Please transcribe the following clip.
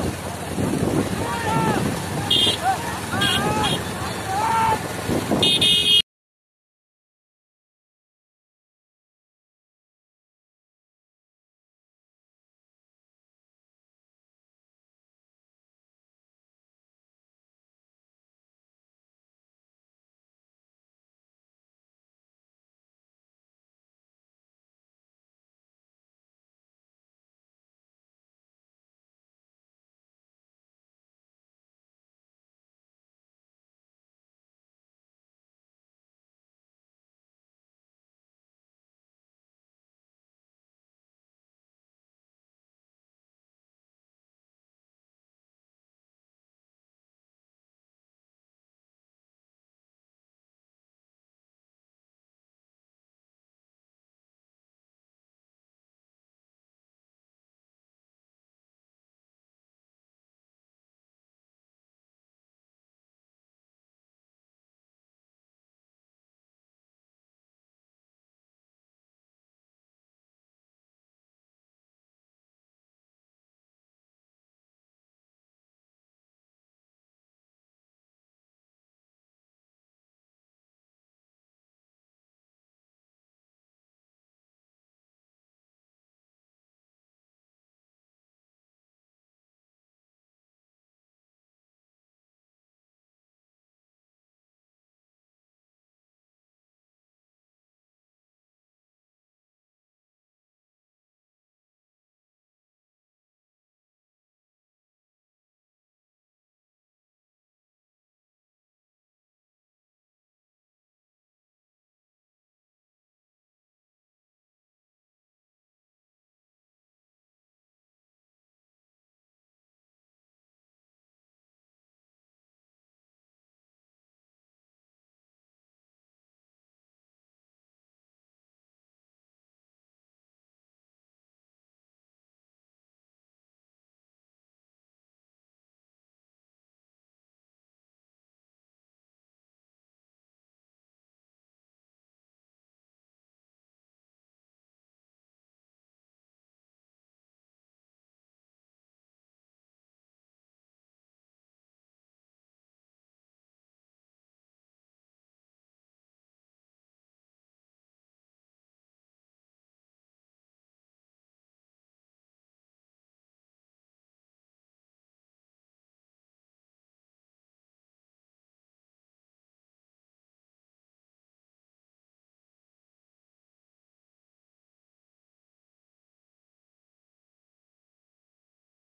Oh!